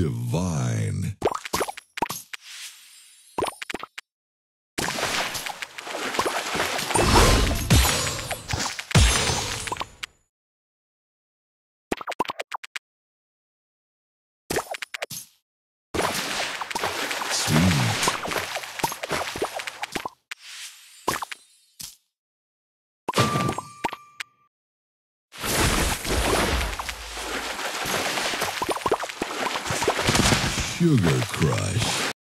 divine. Sugar Crush.